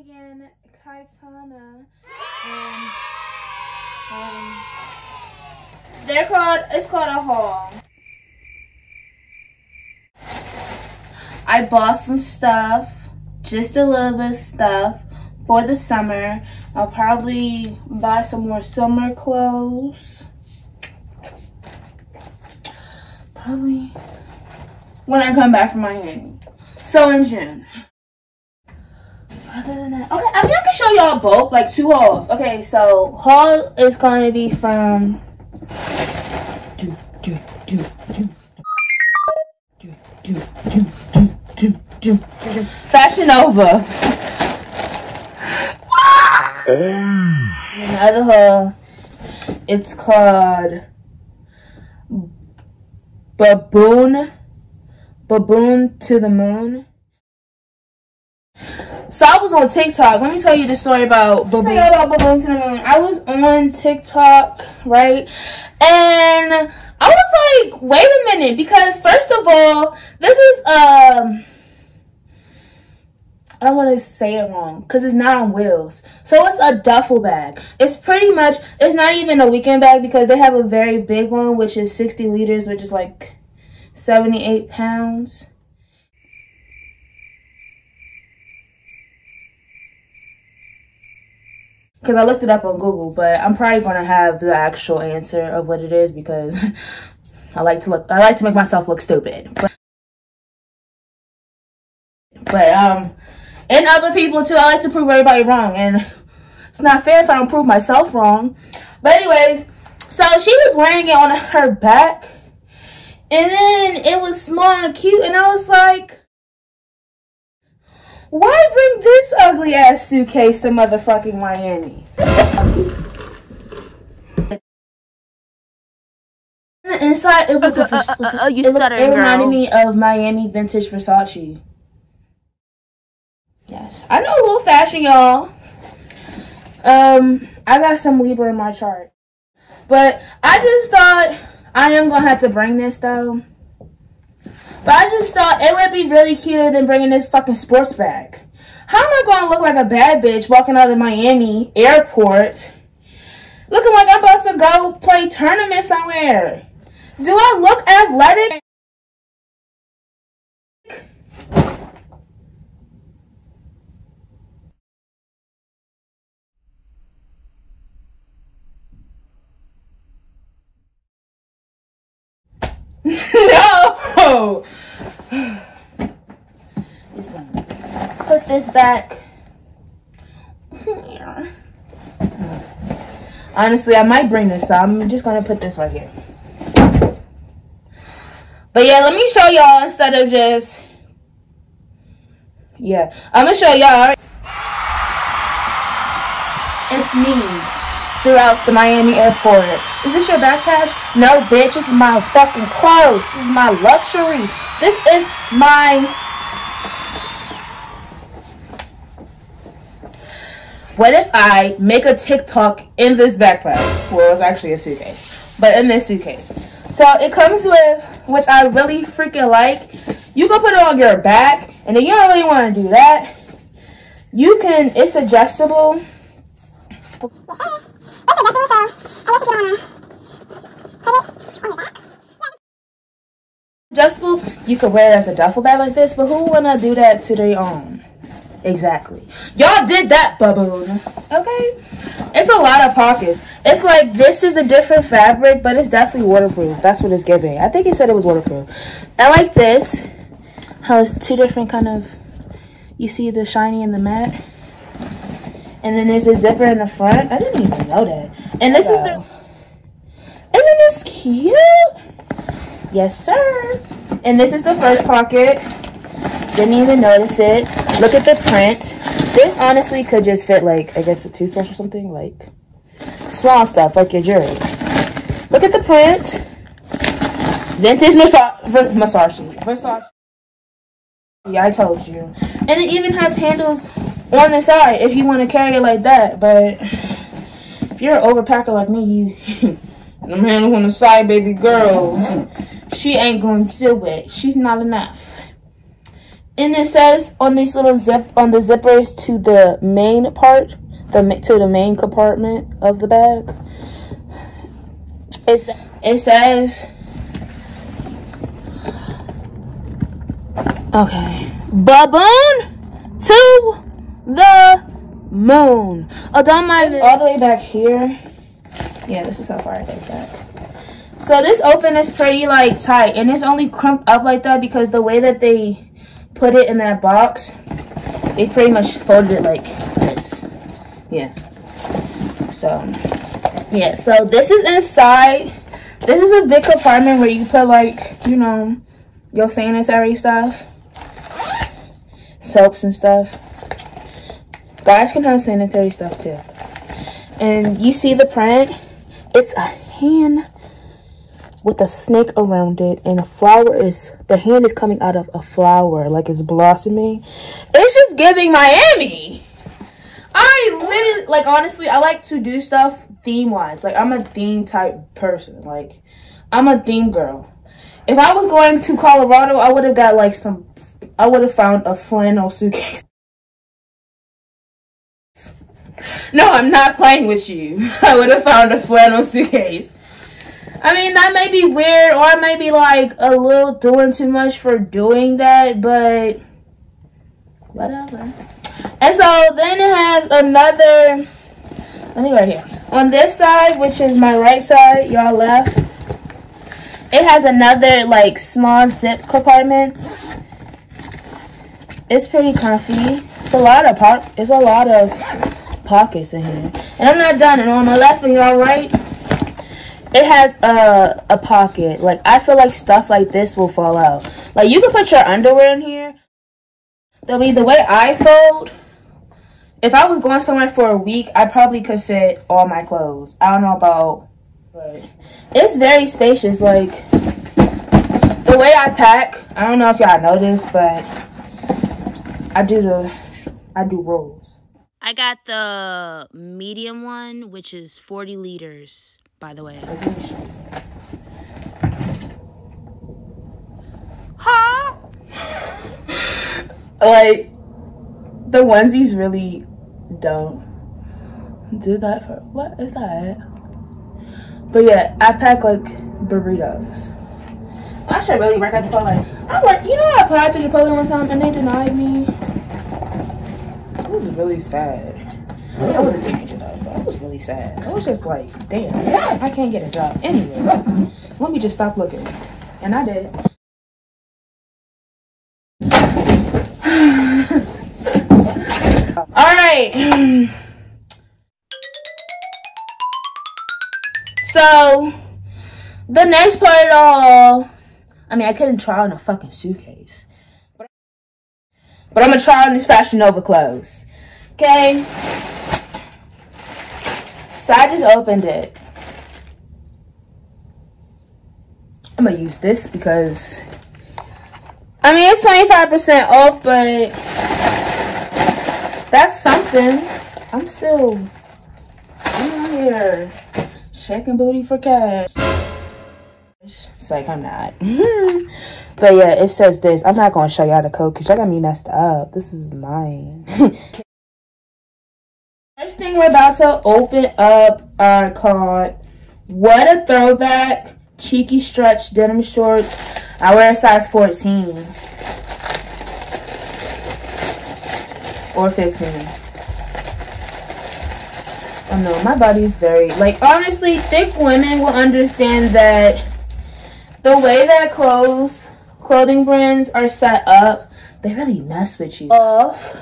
Megan Kytana. Um, um, they're called, it's called a haul. I bought some stuff, just a little bit of stuff for the summer. I'll probably buy some more summer clothes. Probably when I come back from Miami. So in June. Other than that, okay, I mean I can show y'all both, like two hauls. Okay, so haul is going to be from. Do, do, do, do. Do, do, do, do, do, do, do. Fashion Nova. Another haul. It's called Baboon. Baboon to the Moon. So I was on TikTok. Let me tell you the story about Baboon. about Baboon to the Moon. I was on TikTok, right? And I was like, wait a minute, because first of all, this is um I don't want to say it wrong because it's not on wheels. So it's a duffel bag. It's pretty much, it's not even a weekend bag because they have a very big one, which is 60 liters, which is like 78 pounds. Because I looked it up on Google, but I'm probably going to have the actual answer of what it is because I like to look, I like to make myself look stupid. But, but um, and other people too. I like to prove everybody wrong, and it's not fair if I don't prove myself wrong. But anyways, so she was wearing it on her back, and then it was small and cute, and I was like, why bring this ugly ass suitcase to motherfucking Miami? inside it was uh, uh, uh, uh, you it, it reminded me of Miami vintage Versace. Yes, I know a little fashion, y'all. Um, I got some Libra in my chart. But I just thought I am going to have to bring this, though. But I just thought it would be really cuter than bringing this fucking sports bag. How am I going to look like a bad bitch walking out of Miami airport looking like I'm about to go play tournament somewhere? Do I look athletic? no! Just gonna put this back. Honestly, I might bring this up. I'm just gonna put this right here. But yeah, let me show y'all instead of just yeah. I'm gonna show y'all. It's me throughout the Miami airport. Is this your backpack? No, bitch. This is my fucking clothes. This is my luxury. This is my... What if I make a TikTok in this backpack? Well, it's actually a suitcase. But in this suitcase. So it comes with, which I really freaking like. You can put it on your back. And if you don't really want to do that, you can, it's adjustable adjustable, you could wear as a duffel bag like this, but who wanna do that to their own? Exactly. Y'all did that, baboon. Okay? It's a lot of pockets. It's like this is a different fabric, but it's definitely waterproof. That's what it's giving. I think he said it was waterproof. I like this. How it's two different kind of you see the shiny and the matte. And then there's a zipper in the front. I didn't even know that. And this is the Isn't this cute? Yes, sir. And this is the first pocket. Didn't even notice it. Look at the print. This honestly could just fit like, I guess a toothbrush or something. Like small stuff like your jewelry. Look at the print. Vintage massage, massage, Versace. Yeah, I told you. And it even has handles on the side if you want to carry it like that. But if you're an overpacker like me, you them handles on the side, baby girl she ain't going to do it. She's not enough. and it says on these little zip on the zippers to the main part the to the main compartment of the bag it's, it says okay baboon to the moon oh don't all the way back here yeah this is how far I goes that. so this open is pretty like tight and it's only crimped up like that because the way that they put it in that box, they pretty much folded it like this. Yeah. So, yeah. So this is inside. This is a big compartment where you put like, you know, your sanitary stuff. Soaps and stuff. Guys can have sanitary stuff too. And you see the print? It's a hand with a snake around it and a flower is the hand is coming out of a flower like it's blossoming. It's just giving miami. I literally like honestly i like to do stuff theme wise like i'm a theme type person. Like i'm a theme girl. If i was going to colorado i would have got like some i would have found a flannel suitcase no i'm not playing with you i would have found a flannel suitcase I mean, that may be weird, or I may be like a little doing too much for doing that, but whatever. And so then it has another. Let me go right here. On this side, which is my right side, y'all left. It has another like small zip compartment. It's pretty comfy. It's a lot of pop. It's a lot of pockets in here. And I'm not done. And on my left and y'all right it has a a pocket. Like I feel like stuff like this will fall out. Like you could put your underwear in here. I mean, the way I fold, if I was going somewhere for a week, I probably could fit all my clothes. I don't know about, but it's very spacious. Like the way I pack, I don't know if y'all noticed, but I do the I do rolls. I got the medium one, which is 40 liters by the way. Huh? like, the onesies really don't do that for, what is that? But yeah, I pack like burritos. I should really work at Chipotle. I work, you know, I applied to Chipotle one time and they denied me. It was really sad. That was a teenager though. That was really sad. I was just like, damn, I can't get a job anyway. Let me just stop looking. And I did. All right. So, the next part of all, I mean, I couldn't try on a fucking suitcase. But, I'm gonna try on these Fashion Nova clothes. Okay? So I just opened it. I'm gonna use this because I mean it's 25% off, but that's something. I'm still I'm here checking booty for cash. It's like I'm not. but yeah, it says this. I'm not gonna show y'all the code because y'all got me messed up. This is mine. First thing we're about to open up are called What a Throwback Cheeky Stretch Denim Shorts. I wear a size 14. Or 15. Oh no, my body is very, like honestly, thick women will understand that the way that clothes, clothing brands are set up, they really mess with you. Off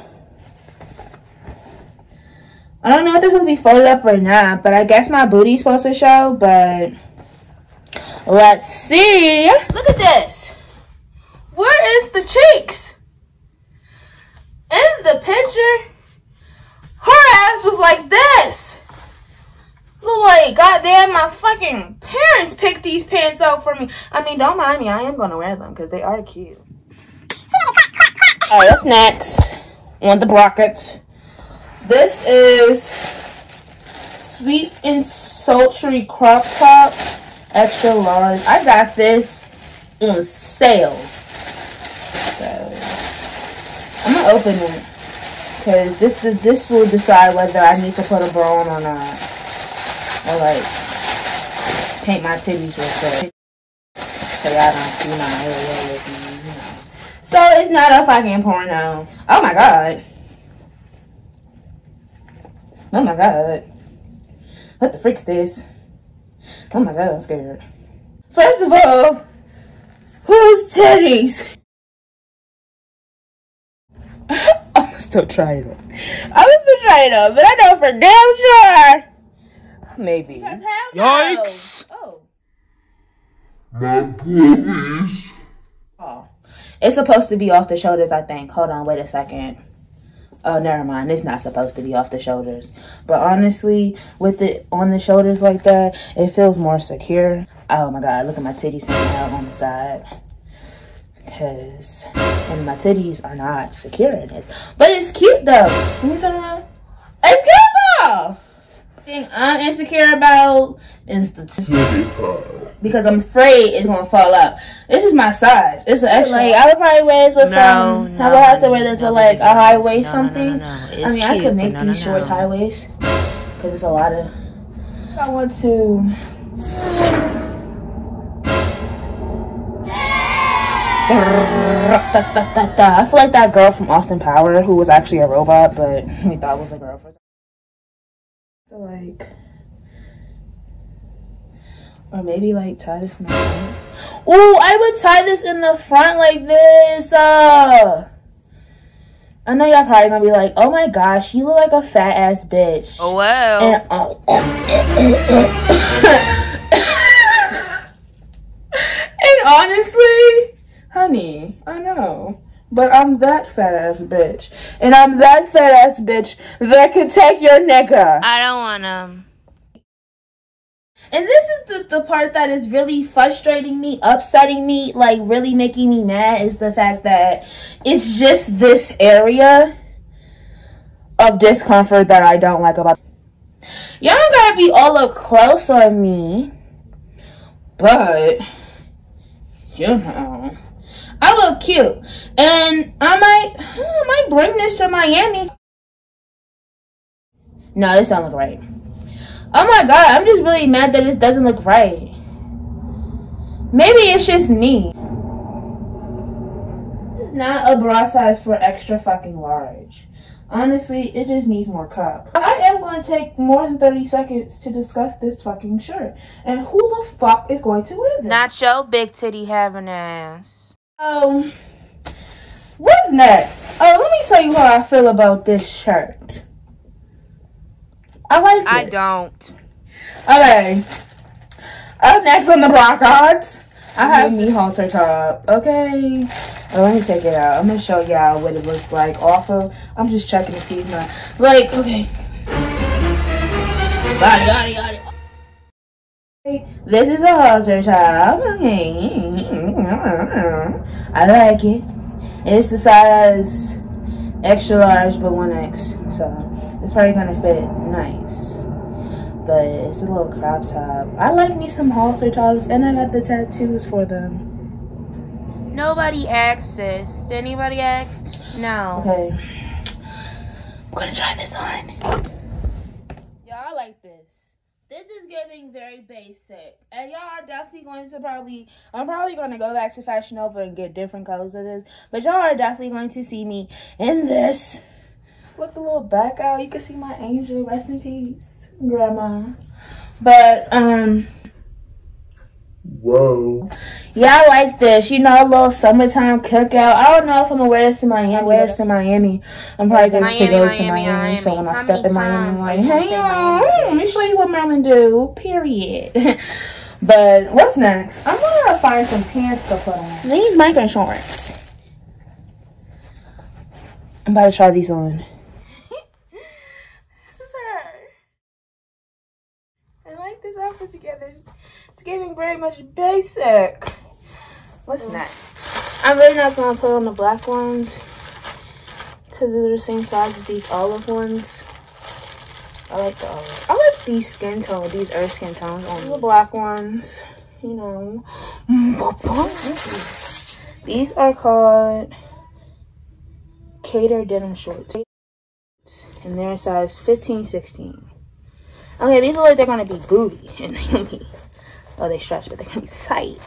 I don't know if they're supposed to be folded up or not, but I guess my booty's supposed to show, but let's see. Look at this. Where is the cheeks? In the picture, her ass was like this. Look like, goddamn, my fucking parents picked these pants out for me. I mean, don't mind me. I am going to wear them because they are cute. All right, what's next? On the bracket. This is sweet and sultry crop top, extra large. I got this on sale. So, I'm gonna open it. Cause this this will decide whether I need to put a bra on or not. Or like paint my titties real quick. So y'all don't see my area with me, you know. So it's not a fucking porno. Oh my god. Oh my god. What the freak is this? Oh my god, I'm scared. First of all, whose titties? I'm still trying it. I'm still trying it but I know for damn sure. Maybe. Yikes! Oh. My puppies. Oh. It's supposed to be off the shoulders, I think. Hold on, wait a second. Oh, never mind. It's not supposed to be off the shoulders. But honestly, with it on the shoulders like that, it feels more secure. Oh my god, look at my titties hanging out on the side. Because, and my titties are not secure in this. But it's cute though. Let me see around. It's cute though! Thing I'm insecure about is the Titty because I'm afraid it's gonna fall out. This is my size. It's an extra. Like I would probably wear this with No, some. no, I would have to wear this no, with like a high waist no, no, no, something. no, no. I It's mean, I could make no, these no, shorts no. high waist because it's a lot of. I want to. I feel like that girl from Austin Power who was actually a robot, but we thought it was a girl for. So like, or maybe like tie this in the front. Oh, I would tie this in the front like this. Uh, I know y'all probably gonna be like, "Oh my gosh, you look like a fat ass bitch." Oh well. And oh. and honestly, honey, I know. But I'm that fat ass bitch. And I'm that fat ass bitch that could take your nigga. I don't wanna. And this is the, the part that is really frustrating me, upsetting me, like really making me mad is the fact that it's just this area of discomfort that I don't like about Y'all don't gotta be all up close on me. But you know. I look cute. And I might I might bring this to Miami. No, this don't look right. Oh my god, I'm just really mad that this doesn't look right. Maybe it's just me. This is not a bra size for extra fucking large. Honestly, it just needs more cup. I am going to take more than 30 seconds to discuss this fucking shirt. And who the fuck is going to wear this? Not your big titty having ass. Um, what's next? Oh, let me tell you how I feel about this shirt. I like it. I don't. Okay. Up next on the block odds, I have me halter top. Okay. Oh, let me take it out. I'm gonna show y'all what it looks like off of. I'm just checking to see if my like okay. It, it, got it. This is a halter top. Okay. I like it. It's the size extra large but 1X. So it's probably gonna fit nice but it's a little crop top. I like me some halter tops, and I got the tattoos for them. Nobody asked this. Did anybody ask? No. Okay, I'm gonna try this on. Y'all I like this. This is getting very basic, and y'all are definitely going to probably. I'm probably going to go back to Fashion Nova and get different colors of this, but y'all are definitely going to see me in this. Look the little back out. You can see my angel. Rest in peace, Grandma. But um. Whoa. Yeah, I like this. You know, a little summertime cookout. I don't know if I'm gonna wear this to Miami. Wear this to Miami. I'm probably gonna Miami, to go to Miami, Miami. Miami. So when I step in Miami, I'm like, are you gonna hey y'all, let me show you what Maryland do. Period. but what's next? I'm gonna find some pants to put on. These micro shorts. I'm about to try these on. this is her. I like this outfit together. Giving very much basic. What's mm. next? I'm really not gonna put on the black ones because they're the same size as these olive ones. I like the olive. I like these skin tones, these earth skin tones on the black ones. You know, these are called Cater denim shorts. And they're size 15, 16. Okay, these look like they're gonna be booty. And be, oh, they stretch, but they're gonna be tight.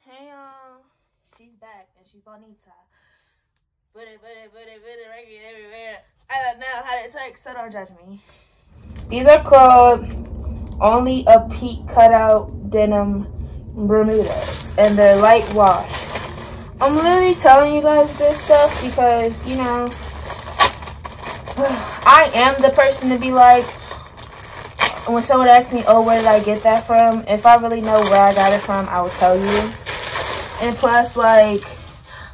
Hey, y'all. She's back, and she's bonita. Booty, booty, booty, booty, regular everywhere. I don't know how to twerk, so don't judge me. These are called Only a Peak Cutout Denim Bermudas. And they're light wash. I'm literally telling you guys this stuff because, you know, I am the person to be like, when someone asks me, oh, where did I get that from? If I really know where I got it from, I will tell you. And plus, like,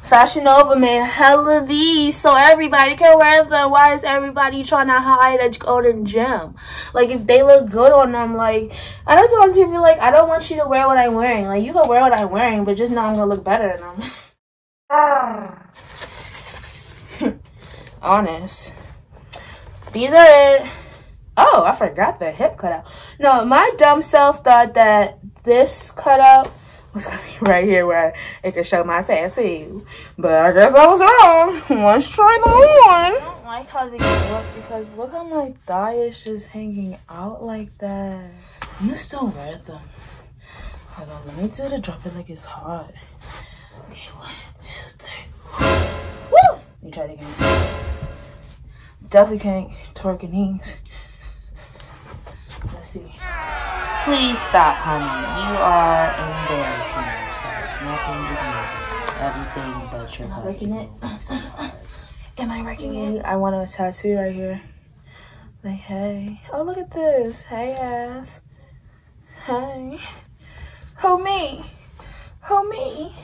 Fashion Nova made hella these so everybody can wear them. Why is everybody trying to hide a golden gem? Like, if they look good on them, like, I know some people be like, I don't want you to wear what I'm wearing. Like, you can wear what I'm wearing, but just know I'm to look better than them. Honest. These are it. Oh, I forgot the hip cutout. No, my dumb self thought that this cutout was gonna be right here where it could show my tattoo. But I guess I was wrong. Let's try the one. I don't like how these look because look how my thigh is just hanging out like that. I'm gonna still wear them. Hold on, let me do the drop it like it's hot. Okay, one, two, three. Woo! Let me try it again. Definitely can't twerk in knees. Let's see. Please stop, honey. You are embarrassing yourself. Nothing is moving. Everything but your Am I it? Am I working it? I want a tattoo right here. Like, hey. Oh, look at this. Hey, ass. Hey. Who me? Who me?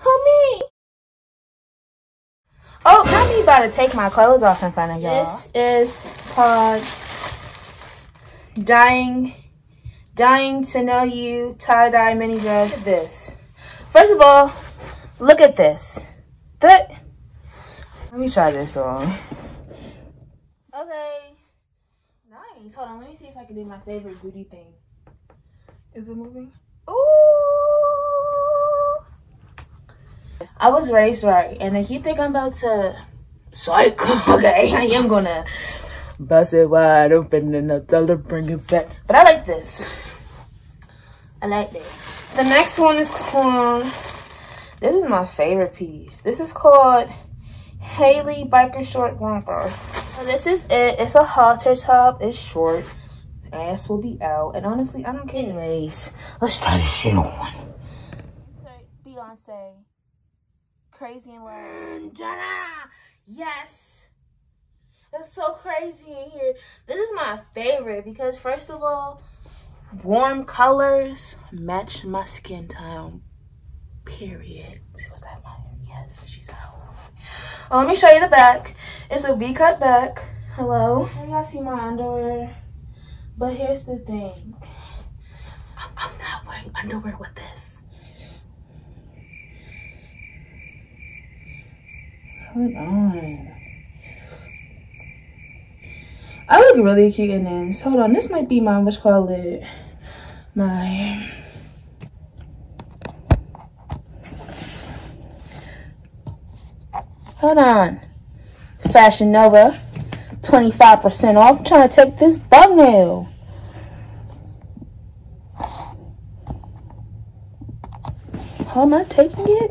Who me? Oh, not me about to take my clothes off in front of y'all. This is called Dying Dying to Know You Tie-Dye Mini Dress. Look at this. First of all, look at this. That let me try this on. Okay. Nice. Hold on, let me see if I can do my favorite booty thing. Is it moving? Ooh. I was raised right, and if you think I'm about to psych, okay, I am gonna bust it wide open and I'll tell her bring it back. But I like this. I like this. The next one is called, this is my favorite piece. This is called Haylee Biker Short Romper. So this is it. It's a halter top. It's short. Ass will be out. And honestly, I don't care. Anyways, let's try this shit on. Beyonce. Crazy in love. Yes. It's so crazy in here. This is my favorite because first of all, warm colors match my skin tone. Period. Was that my yes, she's. Well, oh, let me show you the back. It's a V-cut back. Hello. Guys see my underwear. But here's the thing. I'm not wearing underwear with this. Hold on. I look really cute in this. Hold on, this might be my, what's call it, my, hold on, Fashion Nova, 25% off. I'm trying to take this thumbnail. How am I taking it?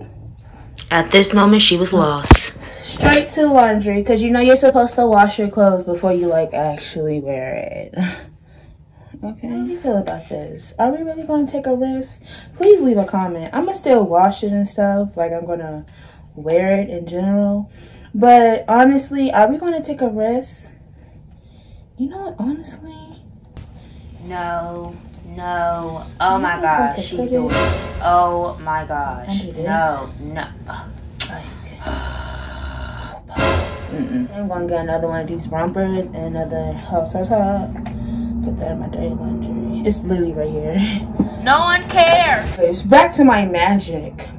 At this moment, she was lost straight to laundry because you know you're supposed to wash your clothes before you like actually wear it. okay, how do you feel about this? Are we really going to take a risk? Please leave a comment. I'm going to still wash it and stuff. Like I'm going to wear it in general. But honestly, are we going to take a risk? You know what, honestly? No. No. Oh my gosh, she's doing it. Oh my gosh. No. No. Mm -mm. I'm gonna get another one of these rompers and another hot sauce hot. Put that in my dirty laundry. It's literally right here. No one cares. It's back to my magic.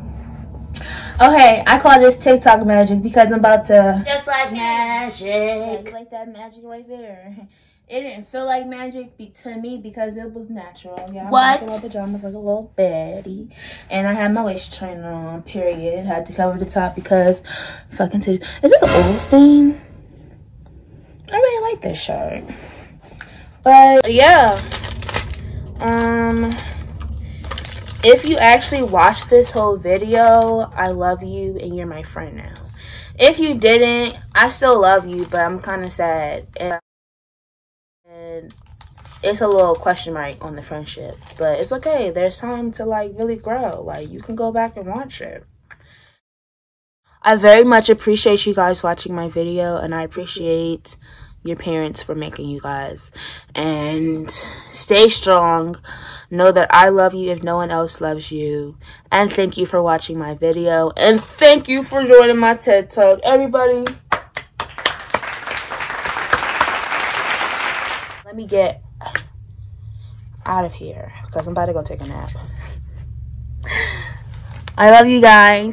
Okay, I call this TikTok magic because I'm about to just like magic. like that magic right there. It didn't feel like magic be- to me because it was natural. Yeah, what? I'm What? in my pajamas like a little baddie, and I had my waist trainer on. Period. Had to cover the top because fucking titties. Is this an oil stain? I really like this shirt, but yeah. Um, if you actually watched this whole video, I love you and you're my friend now. If you didn't, I still love you, but I'm kind of sad. And, and it's a little question mark on the friendship. But it's okay. There's time to like really grow. Like you can go back and watch it. I very much appreciate you guys watching my video and I appreciate your parents for making you guys. And stay strong. Know that I love you if no one else loves you. And thank you for watching my video. And thank you for joining my TED Talk. Everybody, me get out of here because I'm about to go take a nap. I love you guys.